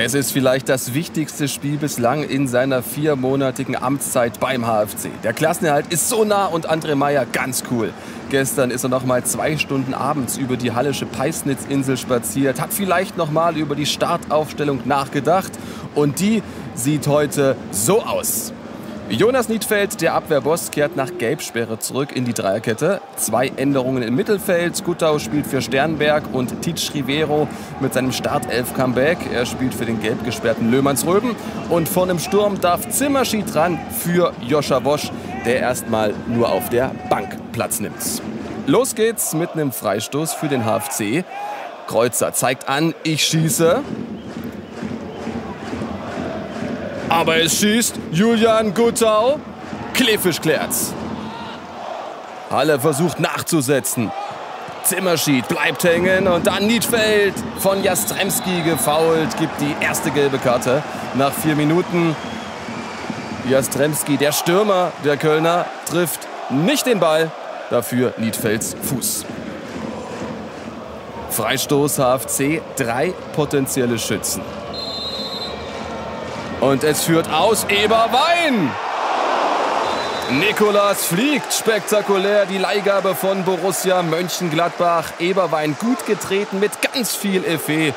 Es ist vielleicht das wichtigste Spiel bislang in seiner viermonatigen Amtszeit beim HFC. Der Klassenerhalt ist so nah und André Meyer ganz cool. Gestern ist er noch mal zwei Stunden abends über die hallische Peisnitzinsel spaziert, hat vielleicht noch mal über die Startaufstellung nachgedacht und die sieht heute so aus. Jonas Niedfeld, der Abwehrboss, kehrt nach Gelbsperre zurück in die Dreierkette. Zwei Änderungen im Mittelfeld. Guttau spielt für Sternberg und Titsch Rivero mit seinem Startelf-Comeback. Er spielt für den gelb gesperrten Löhmannsröben. Und vorne im Sturm darf Zimmerschied dran für Joscha Wosch, der erstmal nur auf der Bank Platz nimmt. Los geht's mit einem Freistoß für den HFC. Kreuzer zeigt an, ich schieße. Aber es schießt Julian Guttau. Klefisch klärt's. Halle versucht nachzusetzen. Zimmerschied bleibt hängen und dann Niedfeld von Jastremski gefault, gibt die erste gelbe Karte nach vier Minuten. Jastremski, der Stürmer der Kölner, trifft nicht den Ball, dafür Niedfelds Fuß. Freistoß HFC, drei potenzielle Schützen. Und es führt aus Eberwein. Nikolas fliegt spektakulär die Leihgabe von Borussia Mönchengladbach. Eberwein gut getreten mit ganz viel Effet.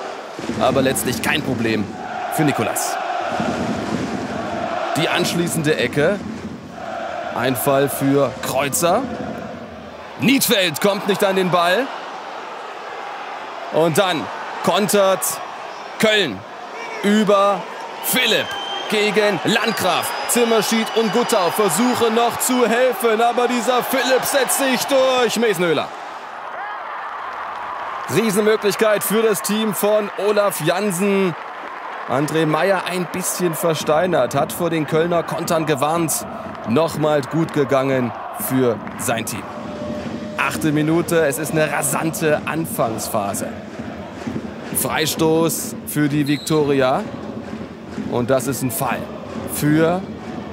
Aber letztlich kein Problem für Nikolas. Die anschließende Ecke. Ein Fall für Kreuzer. Niedfeld kommt nicht an den Ball. Und dann kontert Köln über Philipp gegen Landgraf. Zimmerschied und Guttau versuchen noch zu helfen, aber dieser Philipp setzt sich durch. Mesenhöhler. Riesenmöglichkeit für das Team von Olaf Jansen. André Meyer ein bisschen versteinert, hat vor den Kölner Kontern gewarnt. Nochmal gut gegangen für sein Team. Achte Minute, es ist eine rasante Anfangsphase. Freistoß für die Viktoria. Und das ist ein Fall für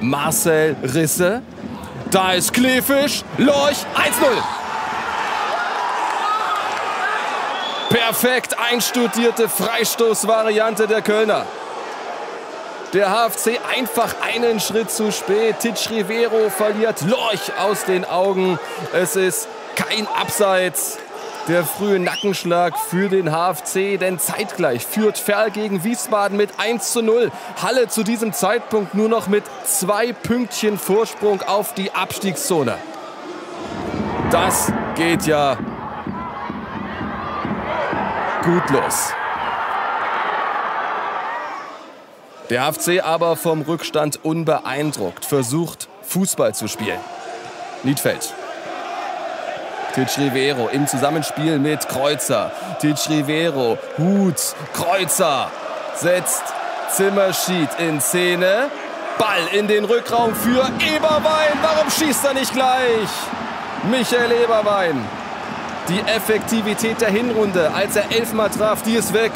Marcel Risse. Da ist Klefisch, Lorch, 1-0. Perfekt einstudierte Freistoßvariante der Kölner. Der HFC einfach einen Schritt zu spät. Titsch Rivero verliert Lorch aus den Augen. Es ist kein Abseits der frühe Nackenschlag für den HFC, denn zeitgleich führt Ferl gegen Wiesbaden mit 1 zu 0. Halle zu diesem Zeitpunkt nur noch mit zwei Pünktchen Vorsprung auf die Abstiegszone. Das geht ja gut los. Der HFC aber vom Rückstand unbeeindruckt, versucht Fußball zu spielen. Niedfeld Titsch Rivero im Zusammenspiel mit Kreuzer. Titsch Rivero, Hut, Kreuzer, setzt Zimmerschied in Szene. Ball in den Rückraum für Eberwein. Warum schießt er nicht gleich? Michael Eberwein. Die Effektivität der Hinrunde, als er elfmal traf, die ist weg.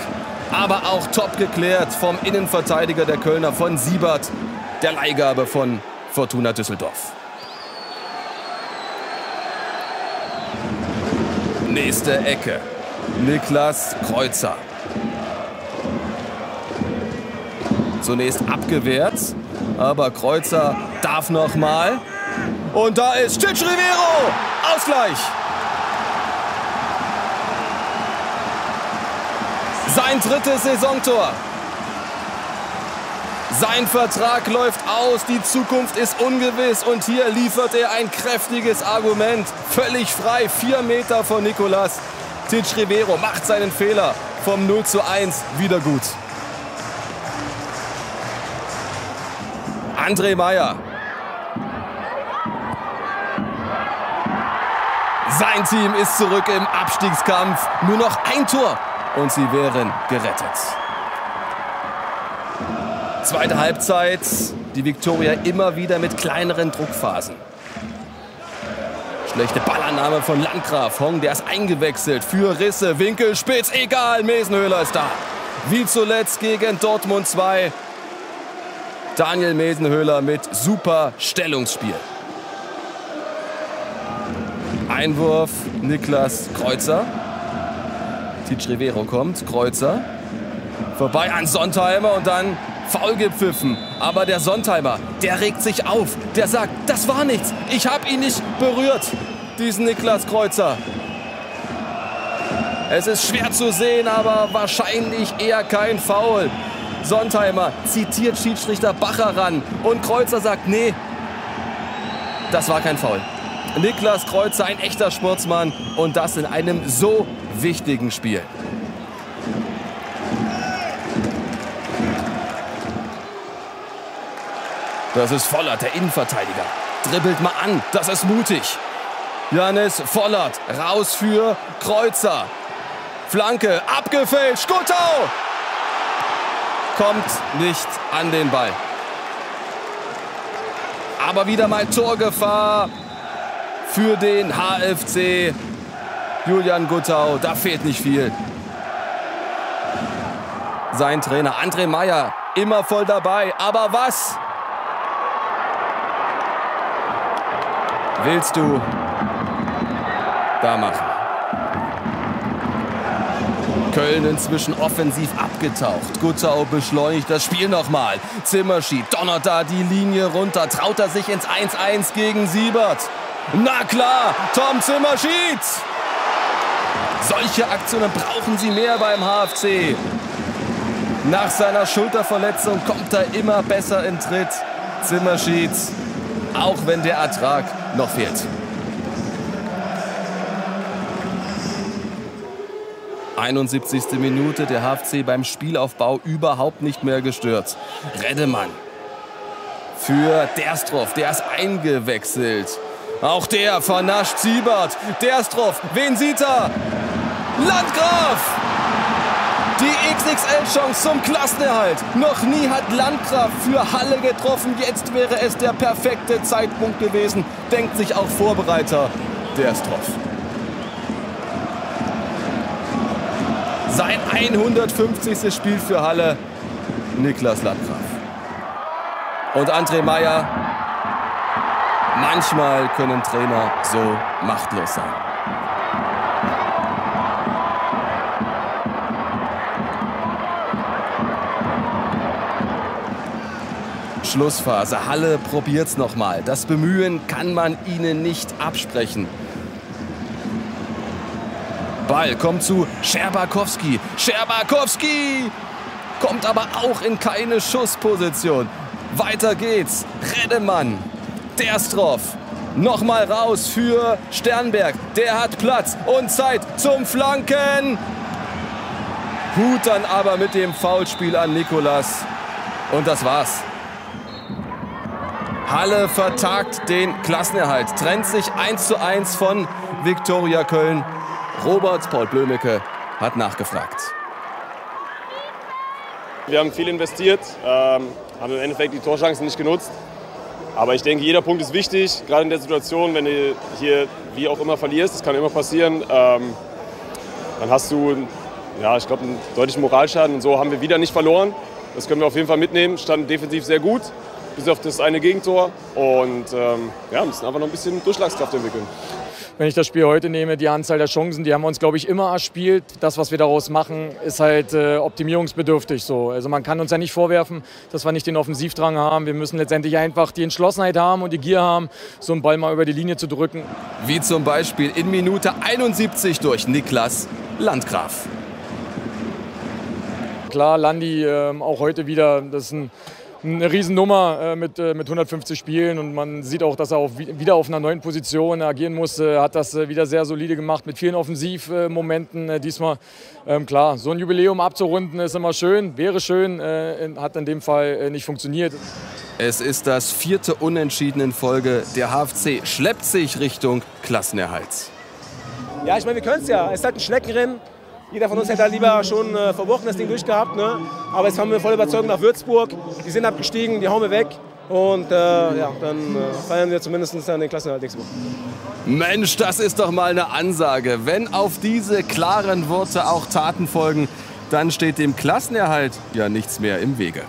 Aber auch top geklärt vom Innenverteidiger der Kölner, von Siebert, der Leihgabe von Fortuna Düsseldorf. Nächste Ecke. Niklas Kreuzer. Zunächst abgewehrt, aber Kreuzer darf noch mal. Und da ist Titsch Rivero. Ausgleich. Sein drittes Saisontor. Sein Vertrag läuft aus, die Zukunft ist ungewiss und hier liefert er ein kräftiges Argument. Völlig frei, vier Meter von Nicolas. Titsch Rivero macht seinen Fehler vom 0 zu 1 wieder gut. André Meyer. Sein Team ist zurück im Abstiegskampf. Nur noch ein Tor und sie wären gerettet. Zweite Halbzeit, die Viktoria immer wieder mit kleineren Druckphasen. Schlechte Ballannahme von Landgraf. Hong, der ist eingewechselt für Risse. Winkel, Spitz, egal. Mesenhöhler ist da. Wie zuletzt gegen Dortmund 2. Daniel Mesenhöhler mit super Stellungsspiel. Einwurf Niklas Kreuzer. Titsch Rivero kommt. Kreuzer Vorbei an Sontheimer und dann faul gepfiffen. Aber der Sontheimer, der regt sich auf. Der sagt, das war nichts. Ich habe ihn nicht berührt, diesen Niklas Kreuzer. Es ist schwer zu sehen, aber wahrscheinlich eher kein Foul. Sontheimer zitiert Schiedsrichter Bacher ran und Kreuzer sagt, nee, das war kein Foul. Niklas Kreuzer, ein echter Sportsmann und das in einem so wichtigen Spiel. Das ist Vollert, der Innenverteidiger. Dribbelt mal an, das ist mutig. Janis Vollert, raus für Kreuzer. Flanke, abgefälscht, Guttau! Kommt nicht an den Ball. Aber wieder mal Torgefahr für den HFC. Julian Guttau, da fehlt nicht viel. Sein Trainer André Meyer, immer voll dabei. Aber was? Willst du da machen? Köln inzwischen offensiv abgetaucht. Guttau beschleunigt das Spiel nochmal. Zimmerschied donnert da die Linie runter. Traut er sich ins 1-1 gegen Siebert? Na klar, Tom Zimmerschied! Solche Aktionen brauchen sie mehr beim HFC. Nach seiner Schulterverletzung kommt er immer besser in Tritt. Zimmerschied, auch wenn der Ertrag noch fehlt. 71. Minute, der HFC beim Spielaufbau überhaupt nicht mehr gestört. Reddemann für Derstroff, der ist eingewechselt. Auch der vernascht Siebert. Derstroff, wen sieht er? Landgraf! Die XXL-Chance zum Klassenerhalt. Noch nie hat Landgraf für Halle getroffen. Jetzt wäre es der perfekte Zeitpunkt gewesen, denkt sich auch Vorbereiter Derstroff. Sein 150. Spiel für Halle, Niklas Landgraf. Und André Meyer, manchmal können Trainer so machtlos sein. Schlussphase. Halle probiert's nochmal. Das Bemühen kann man ihnen nicht absprechen. Ball kommt zu Scherbakowski. Scherbakowski kommt aber auch in keine Schussposition. Weiter geht's. Reddemann. Derstroff. Nochmal raus für Sternberg. Der hat Platz und Zeit zum Flanken. Hut dann aber mit dem Foulspiel an Nikolas. Und das war's. Halle vertagt den Klassenerhalt, trennt sich 1 zu 1 von Viktoria Köln. Robert Paul Blömecke hat nachgefragt. Wir haben viel investiert, ähm, haben im Endeffekt die Torchancen nicht genutzt. Aber ich denke, jeder Punkt ist wichtig, gerade in der Situation, wenn du hier wie auch immer verlierst, das kann immer passieren, ähm, dann hast du, ja, ich glaube, einen deutlichen Moralschaden. Und so haben wir wieder nicht verloren. Das können wir auf jeden Fall mitnehmen. Standen defensiv sehr gut bis auf das eine Gegentor. Und ähm, ja, müssen einfach noch ein bisschen Durchschlagskraft entwickeln. Wenn ich das Spiel heute nehme, die Anzahl der Chancen, die haben wir uns, glaube ich, immer erspielt. Das, was wir daraus machen, ist halt äh, optimierungsbedürftig so. Also man kann uns ja nicht vorwerfen, dass wir nicht den Offensivdrang haben. Wir müssen letztendlich einfach die Entschlossenheit haben und die Gier haben, so einen Ball mal über die Linie zu drücken. Wie zum Beispiel in Minute 71 durch Niklas Landgraf. Klar, Landi äh, auch heute wieder, das ist ein eine Riesennummer äh, mit, äh, mit 150 Spielen und man sieht auch, dass er auch wieder auf einer neuen Position agieren musste. Er hat das äh, wieder sehr solide gemacht mit vielen Offensivmomenten diesmal. Ähm, klar, so ein Jubiläum abzurunden ist immer schön, wäre schön, hat in dem Fall nicht funktioniert. Es ist das vierte Unentschieden in Folge. Der HFC schleppt sich Richtung Klassenerhalt. Ja, ich meine, wir können es ja. Es ist halt ein Schneckenrennen. Jeder von uns hätte halt lieber schon äh, vor Wochen das Ding durchgehabt. Ne? Aber jetzt haben wir voll überzeugt nach Würzburg. Die sind abgestiegen, die hauen wir weg. Und äh, ja, dann äh, feiern wir zumindest dann den Klassenerhalt nächste Woche. Mensch, das ist doch mal eine Ansage. Wenn auf diese klaren Worte auch Taten folgen, dann steht dem Klassenerhalt ja nichts mehr im Wege.